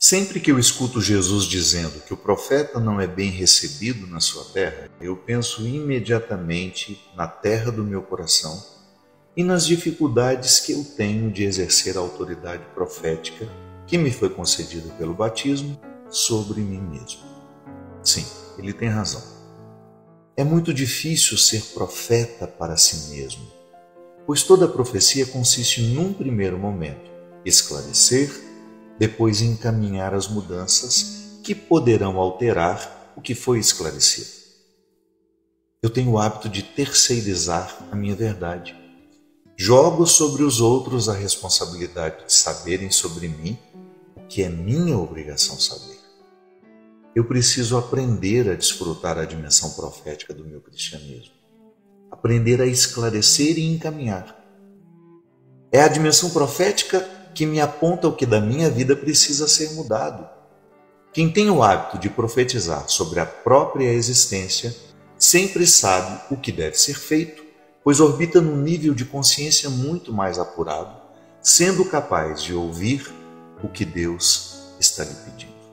Sempre que eu escuto Jesus dizendo que o profeta não é bem recebido na sua terra, eu penso imediatamente na terra do meu coração e nas dificuldades que eu tenho de exercer a autoridade profética que me foi concedida pelo batismo sobre mim mesmo. Sim, ele tem razão. É muito difícil ser profeta para si mesmo, pois toda profecia consiste num primeiro momento esclarecer depois encaminhar as mudanças que poderão alterar o que foi esclarecido. Eu tenho o hábito de terceirizar a minha verdade. Jogo sobre os outros a responsabilidade de saberem sobre mim o que é minha obrigação saber. Eu preciso aprender a desfrutar a dimensão profética do meu cristianismo, aprender a esclarecer e encaminhar. É a dimensão profética que me aponta o que da minha vida precisa ser mudado. Quem tem o hábito de profetizar sobre a própria existência sempre sabe o que deve ser feito, pois orbita num nível de consciência muito mais apurado, sendo capaz de ouvir o que Deus está lhe pedindo.